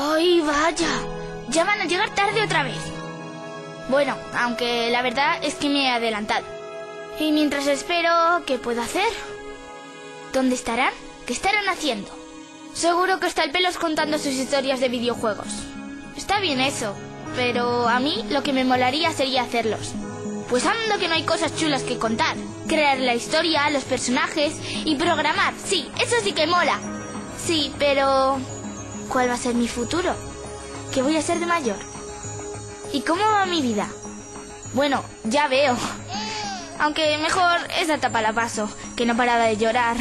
¡Ay, vaya! Ya van a llegar tarde otra vez. Bueno, aunque la verdad es que me he adelantado. Y mientras espero, ¿qué puedo hacer? ¿Dónde estarán? ¿Qué estarán haciendo? Seguro que está el pelos contando sus historias de videojuegos. Está bien eso, pero a mí lo que me molaría sería hacerlos. Pues ando que no hay cosas chulas que contar. Crear la historia, los personajes y programar. Sí, eso sí que mola. Sí, pero... ¿Cuál va a ser mi futuro? ¿Qué voy a ser de mayor? ¿Y cómo va mi vida? Bueno, ya veo. Aunque mejor esa etapa la paso, que no paraba de llorar.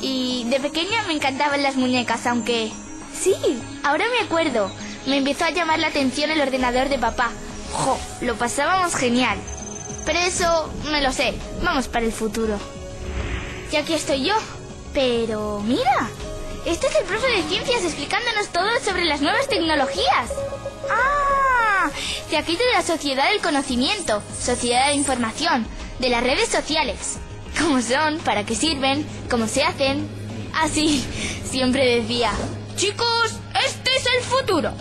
Y de pequeña me encantaban las muñecas, aunque... Sí, ahora me acuerdo. Me empezó a llamar la atención el ordenador de papá. ¡Jo! Lo pasábamos genial. Pero eso me lo sé. Vamos para el futuro. Y aquí estoy yo. Pero mira, este es el profe de ciencias explicándonos todo sobre las nuevas tecnologías. ¡Ah! De aquí de la sociedad del conocimiento, sociedad de información, de las redes sociales. ¿Cómo son? ¿Para qué sirven? ¿Cómo se hacen? Así, siempre decía, chicos, este es el futuro.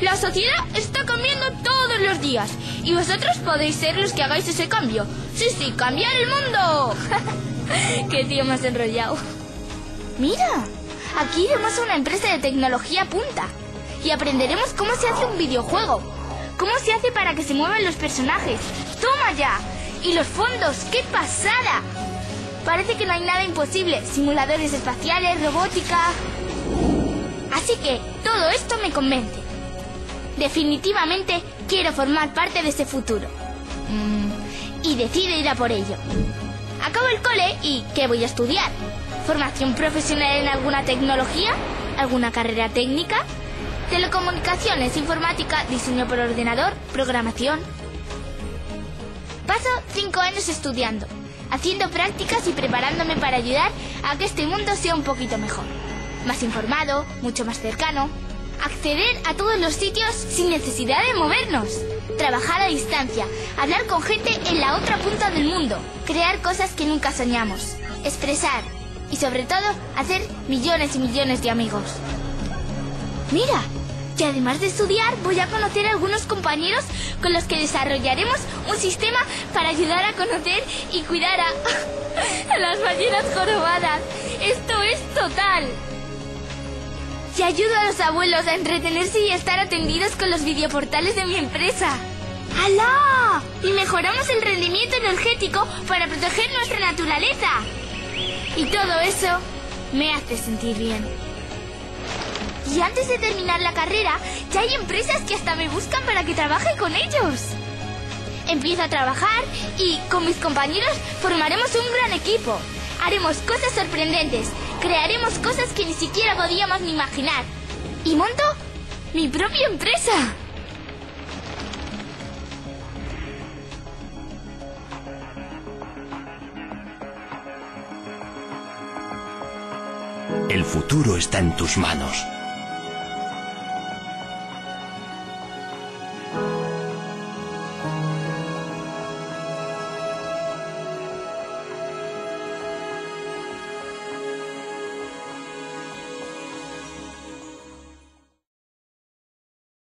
La sociedad está cambiando todos los días y vosotros podéis ser los que hagáis ese cambio. Sí, sí, cambiar el mundo. qué tío más enrollado. Mira, aquí iremos a una empresa de tecnología punta y aprenderemos cómo se hace un videojuego. ¿Cómo se hace para que se muevan los personajes? ¡Toma ya! Y los fondos, ¡qué pasada! Parece que no hay nada imposible. Simuladores espaciales, robótica. Así que todo esto me convence. Definitivamente quiero formar parte de ese futuro. Mm, y decido ir a por ello. Acabo el cole y ¿qué voy a estudiar? ¿Formación profesional en alguna tecnología? ¿Alguna carrera técnica? Telecomunicaciones, informática, diseño por ordenador, programación. Paso cinco años estudiando haciendo prácticas y preparándome para ayudar a que este mundo sea un poquito mejor. Más informado, mucho más cercano. Acceder a todos los sitios sin necesidad de movernos. Trabajar a distancia, hablar con gente en la otra punta del mundo. Crear cosas que nunca soñamos. Expresar. Y sobre todo, hacer millones y millones de amigos. Mira, y además de estudiar, voy a conocer a algunos compañeros con los que desarrollaremos un sistema para ayudar a conocer y cuidar a, a las ballenas jorobadas. Esto es total. Y ayudo a los abuelos a entretenerse y a estar atendidos con los videoportales de mi empresa. ¡Alá! Y mejoramos el rendimiento energético para proteger nuestra naturaleza. Y todo eso me hace sentir bien. Y antes de terminar la carrera, ya hay empresas que hasta me buscan para que trabaje con ellos. Empiezo a trabajar y con mis compañeros formaremos un gran equipo. Haremos cosas sorprendentes, crearemos cosas que ni siquiera podíamos ni imaginar. Y monto mi propia empresa. El futuro está en tus manos.